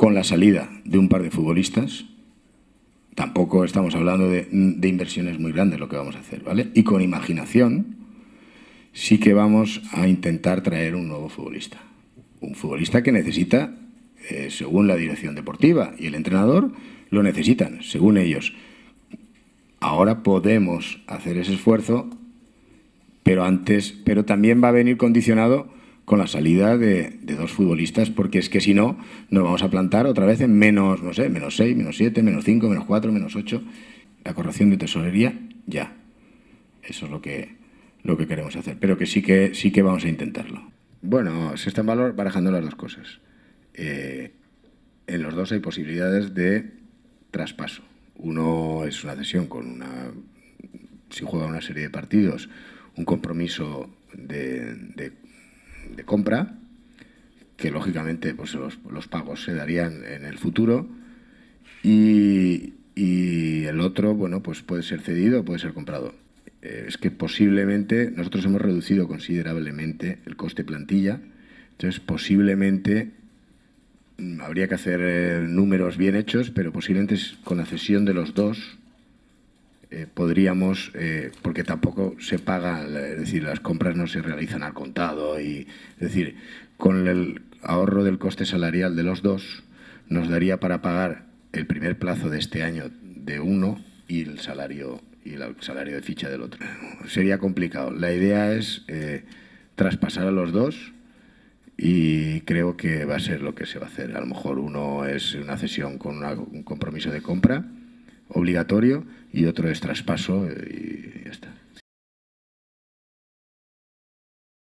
con la salida de un par de futbolistas, tampoco estamos hablando de, inversiones muy grandes lo que vamos a hacer, ¿vale? Y con imaginación sí que vamos a intentar traer un nuevo futbolista. Un futbolista que necesita, eh, según la dirección deportiva y el entrenador, lo necesitan, según ellos. Ahora podemos hacer ese esfuerzo, pero antes, pero también va a venir condicionado con la salida de, de, dos futbolistas, porque es que si no, nos vamos a plantar otra vez en menos, no sé, menos 6, menos 7, menos 5, menos 4, menos 8. La corrección de tesorería, ya. Eso es lo que, lo que queremos hacer, pero que sí que, sí que vamos a intentarlo. Bueno, se está en valor barajando las dos cosas. Eh, en los dos hay posibilidades de traspaso. Uno es una cesión con una, si juega una serie de partidos, un compromiso de, de, compra, que lógicamente pues los, los, pagos se darían en el futuro, y, y el otro, bueno, pues puede ser cedido o puede ser comprado. Eh, es que posiblemente nosotros hemos reducido considerablemente el coste plantilla, entonces posiblemente mm, habría que hacer eh, números bien hechos, pero posiblemente con la cesión de los dos eh, podríamos, eh, porque tampoco se paga, es decir, las compras no se realizan al contado, y, es decir, con el ahorro del coste salarial de los dos nos daría para pagar el primer plazo de este año de uno y el salario y el salario de ficha del otro. Sería complicado. La idea es eh, traspasar a los dos y creo que va a ser lo que se va a hacer. A lo mejor uno es una cesión con una, un compromiso de compra obligatorio y otro es traspaso y ya está.